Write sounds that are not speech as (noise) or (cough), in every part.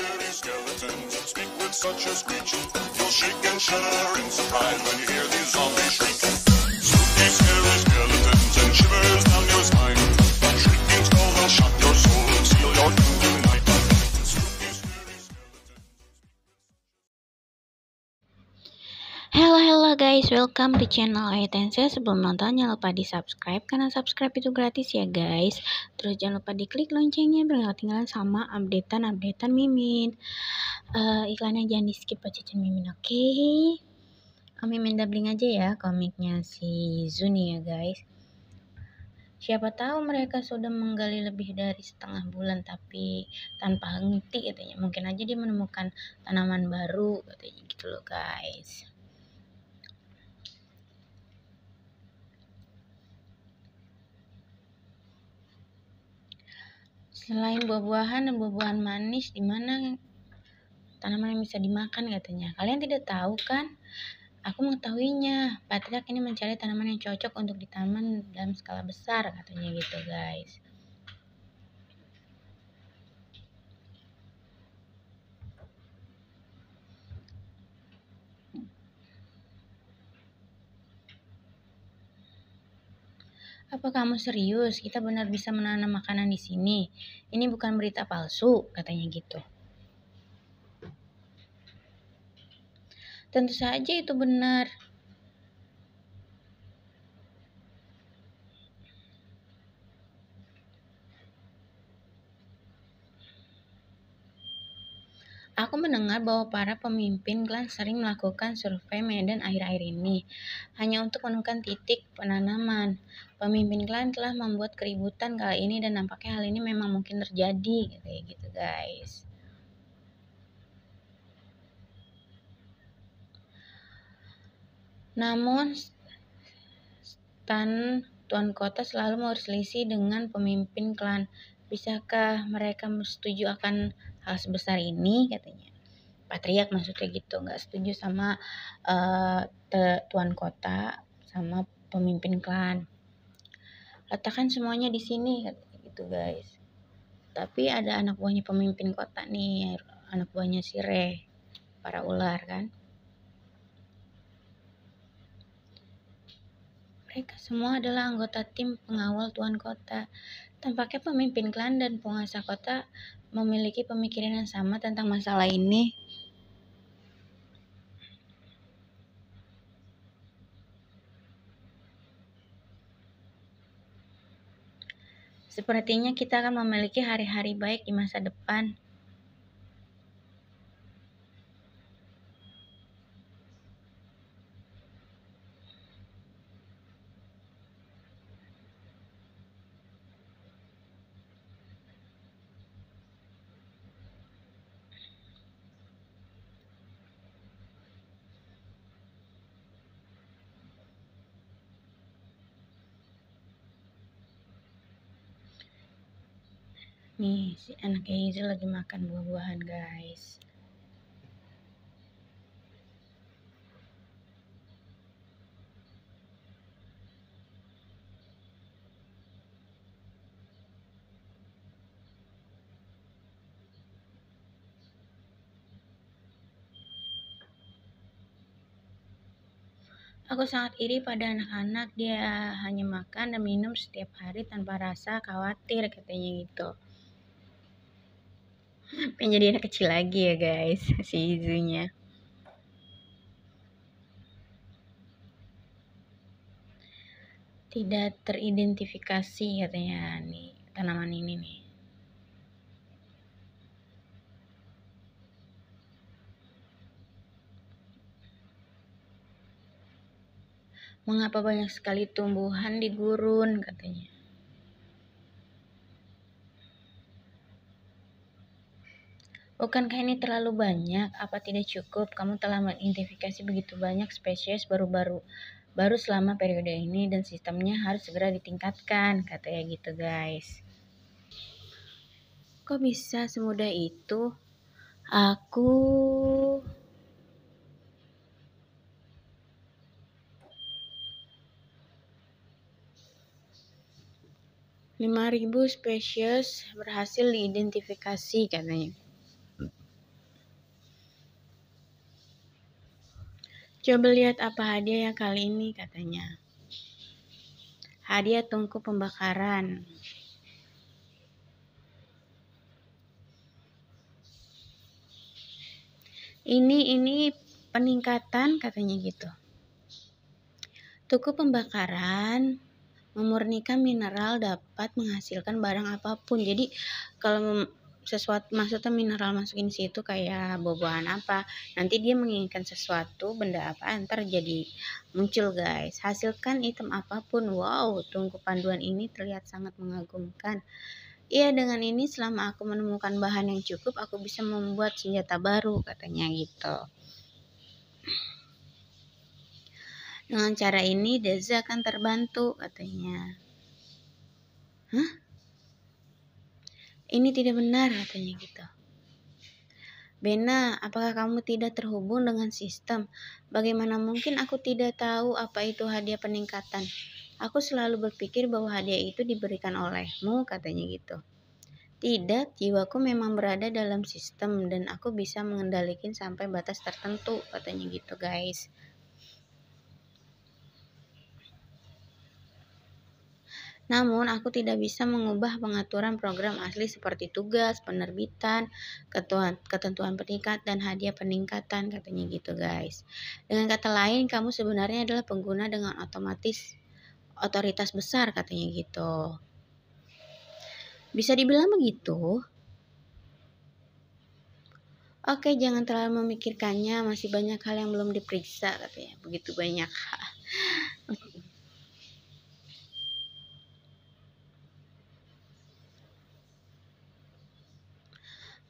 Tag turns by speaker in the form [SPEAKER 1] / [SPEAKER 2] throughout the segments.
[SPEAKER 1] scary skeletons speak with such a screech. You'll shake and shudder in surprise when you hear these zombies shriek. Spooky, scary skeletons and shivers down your spine.
[SPEAKER 2] Hello hello guys, welcome to channel Aitense. Sebelum nonton jangan lupa di subscribe karena subscribe itu gratis ya guys. Terus jangan lupa diklik loncengnya biar gak ketinggalan sama updatean updatean Mimin. Eh iklannya jangan di skip aja Mimin, oke? Oh, Mimin doubling aja ya komiknya si Zuni ya guys. Siapa tahu mereka sudah menggali lebih dari setengah bulan tapi tanpa henti katanya. Mungkin aja dia menemukan tanaman baru katanya gitu loh guys. Selain buah-buahan dan buah-buahan manis, di mana tanaman yang bisa dimakan katanya. Kalian tidak tahu kan? Aku mengetahuinya. Patrick ini mencari tanaman yang cocok untuk ditanam dalam skala besar katanya gitu guys. Apa kamu serius? Kita benar bisa menanam makanan di sini. Ini bukan berita palsu, katanya gitu. Tentu saja itu benar. Aku mendengar bahwa para pemimpin klan sering melakukan survei medan akhir-akhir ini, hanya untuk menemukan titik penanaman. Pemimpin klan telah membuat keributan kali ini dan nampaknya hal ini memang mungkin terjadi, kayak gitu guys. Namun, Stan Tuan Kota selalu berselisih dengan pemimpin klan. Bisakah mereka setuju akan hal sebesar ini? Katanya. Patriak maksudnya gitu, nggak setuju sama uh, Tuan Kota, sama pemimpin klan. Letakkan semuanya di sini, gitu guys. Tapi ada anak buahnya pemimpin kota nih, anak buahnya si Re, para ular kan. Mereka semua adalah anggota tim pengawal Tuan Kota. Tampaknya pemimpin klan dan penguasa kota memiliki pemikiran yang sama tentang masalah ini. Sepertinya kita akan memiliki hari-hari baik di masa depan. Nih, si anak Hazel lagi makan buah-buahan, guys. Aku sangat iri pada anak-anak, dia hanya makan dan minum setiap hari tanpa rasa khawatir, katanya gitu. Pengen jadi anak kecil lagi ya guys, (laughs) si Izunya. Tidak teridentifikasi katanya nih tanaman ini nih. Mengapa banyak sekali tumbuhan di gurun katanya. Bukankah ini terlalu banyak? Apa tidak cukup? Kamu telah mengidentifikasi begitu banyak spesies baru-baru baru selama periode ini dan sistemnya harus segera ditingkatkan, katanya gitu guys. Kok bisa semudah itu? Aku lima ribu spesies berhasil diidentifikasi katanya. Coba lihat apa hadiah ya kali ini katanya. Hadiah tungku pembakaran. Ini ini peningkatan katanya gitu. Tungku pembakaran memurnikan mineral dapat menghasilkan barang apa pun. Jadi kalau sesuatu maksudnya mineral masukin situ kayak buah-buahan apa nanti dia menginginkan sesuatu benda apa ntar jadi muncul guys. Hasilkan item apa pun wow tunggu panduan ini terlihat sangat mengagumkan. Iya dengan ini selama aku menemukan bahan yang cukup aku bisa membuat senjata baru katanya gitu. Dengan cara ini Deza akan terbantu katanya. Hah? Ini tidak benar katanya gitu. Bena, apakah kamu tidak terhubung dengan sistem? Bagaimana mungkin aku tidak tahu apa itu hadiah peningkatan? Aku selalu berpikir bahwa hadiah itu diberikan olehmu, katanya gitu. Tidak, jiwaku memang berada dalam sistem dan aku bisa mengendalikan sampai batas tertentu, katanya gitu guys. Namun, aku tidak bisa mengubah pengaturan program asli seperti tugas, penerbitan, ketuan, ketentuan peningkat, dan hadiah peningkatan, katanya gitu guys. Dengan kata lain, kamu sebenarnya adalah pengguna dengan otomatis otoritas besar, katanya gitu. Bisa dibilang begitu. Oke, jangan terlalu memikirkannya, masih banyak hal yang belum diperiksa, katanya. Begitu banyak.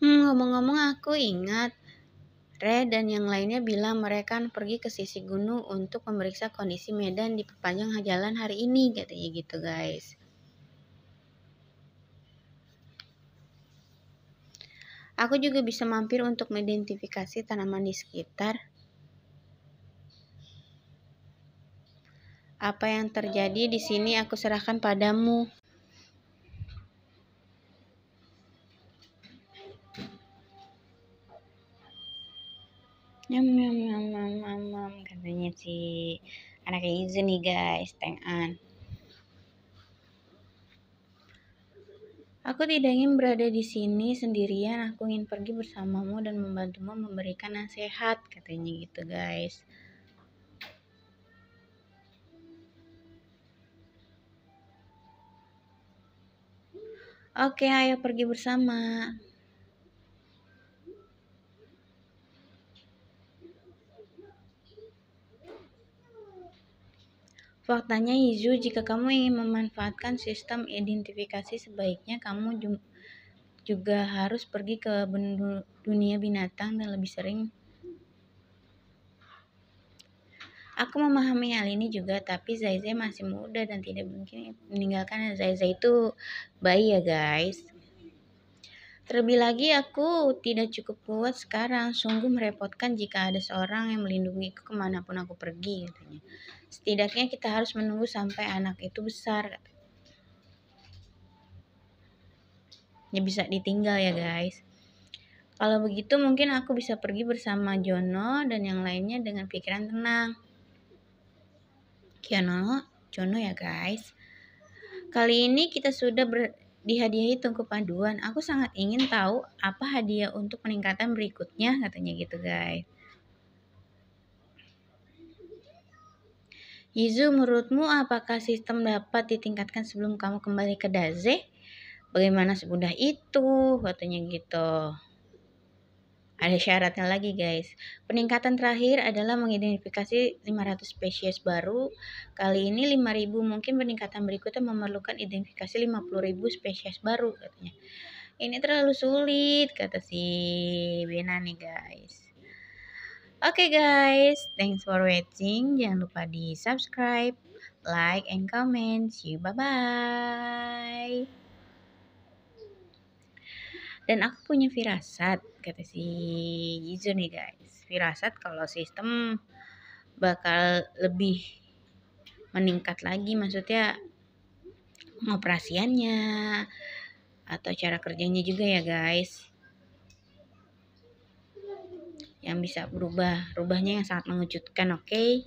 [SPEAKER 2] Hmm, ngomong-ngomong aku ingat Red dan yang lainnya bilang mereka pergi ke sisi gunung untuk memeriksa kondisi medan di perpanjang jalan hari ini katanya gitu guys. Aku juga bisa mampir untuk mengidentifikasi tanaman di sekitar. Apa yang terjadi di sini aku serahkan padamu. Nyam nyam nyam nyam nyam, nyam. katanya si anak Izu nih guys tengan Aku tidak ingin berada di sini sendirian, aku ingin pergi bersamamu dan membantumu memberikan nasihat, katanya gitu guys. Oke, ayo pergi bersama. Faktanya Izu, jika kamu ingin memanfaatkan sistem identifikasi sebaiknya kamu juga harus pergi ke dunia binatang dan lebih sering Aku memahami hal ini juga, tapi Zaizai masih muda dan tidak mungkin meninggalkan Zaizai itu bayi ya guys. Terlebih lagi aku tidak cukup kuat sekarang, sungguh merepotkan jika ada seorang yang melindungiku ke mana pun aku pergi katanya. Setidaknya kita harus menunggu sampai anak itu besar. Ya bisa ditinggal ya guys. Kalau begitu mungkin aku bisa pergi bersama Jono dan yang lainnya dengan pikiran tenang. Kiano, Jono ya guys. Kali ini kita sudah ber dihadiahi tungku paduan. Aku sangat ingin tahu apa hadiah untuk peningkatan berikutnya katanya gitu guys. Yizu, menurutmu apakah sistem dapat ditingkatkan sebelum kamu kembali ke Daze? Bagaimana semudah itu? Katanya gitu. Ada syaratnya lagi guys. Peningkatan terakhir adalah mengidentifikasi 500 spesies baru. Kali ini 5000 mungkin peningkatan berikutnya memerlukan identifikasi 50000 spesies baru katanya. Ini terlalu sulit kata si Bena nih guys. Oke okay guys, thanks for watching. Jangan lupa di subscribe, like, and comment. See you, bye-bye. Dan aku punya firasat, kata si Yizu nih guys. Firasat kalau sistem bakal lebih meningkat lagi, maksudnya pengoperasiannya atau cara kerjanya juga ya guys yang bisa berubah. Rubahnya yang sangat mengejutkan, oke? Okay?